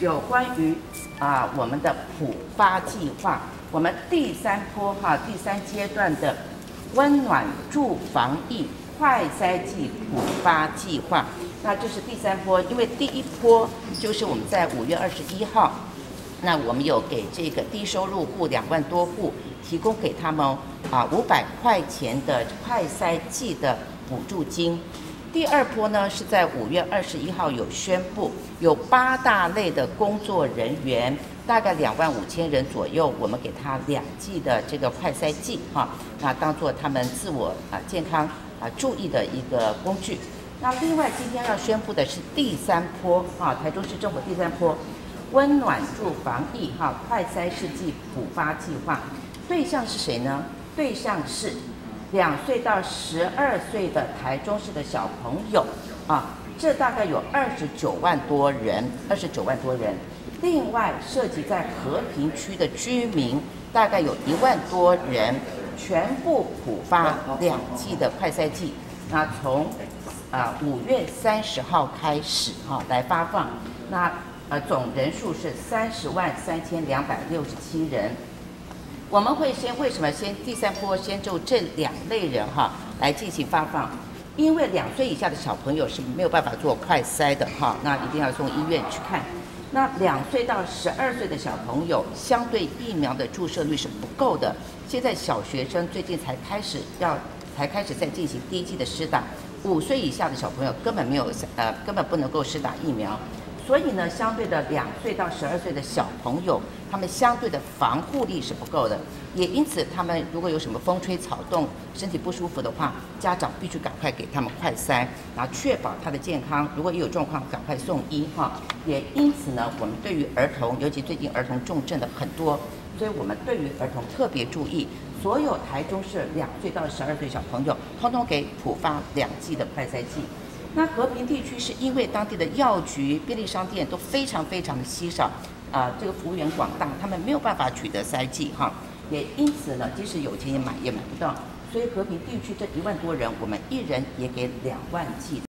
有关于啊我们的普发计划，我们第三波哈第三阶段的温暖住防疫快筛剂普发计划，那这是第三波，因为第一波就是我们在五月二十一号，那我们有给这个低收入户两万多户提供给他们啊五百块钱的快筛剂的补助金。第二波呢是在五月二十一号有宣布，有八大类的工作人员，大概两万五千人左右，我们给他两剂的这个快筛剂哈，那当做他们自我啊健康啊注意的一个工具。那另外今天要宣布的是第三波啊，台中市政府第三波温暖住防疫哈快筛试剂补发计划，对象是谁呢？对象是。两岁到十二岁的台中市的小朋友啊，这大概有二十九万多人，二十九万多人。另外涉及在和平区的居民，大概有一万多人，全部普发两剂的快赛剂。那从啊五月三十号开始哈来发放，那呃总人数是三十万三千两百六十七人。我们会先为什么先第三波先就这两类人哈来进行发放？因为两岁以下的小朋友是没有办法做快筛的哈，那一定要送医院去看。那两岁到十二岁的小朋友，相对疫苗的注射率是不够的。现在小学生最近才开始要才开始在进行第一剂的施打，五岁以下的小朋友根本没有呃根本不能够施打疫苗。所以呢，相对的两岁到十二岁的小朋友，他们相对的防护力是不够的，也因此他们如果有什么风吹草动、身体不舒服的话，家长必须赶快给他们快塞，然后确保他的健康。如果有状况，赶快送医哈。也因此呢，我们对于儿童，尤其最近儿童重症的很多，所以我们对于儿童特别注意。所有台中市两岁到十二岁小朋友，通通给普发两剂的快塞剂。那和平地区是因为当地的药局、便利商店都非常非常的稀少，啊，这个服务员广大，他们没有办法取得塞剂哈，也因此呢，即使有钱也买也买不到，所以和平地区这一万多人，我们一人也给两万剂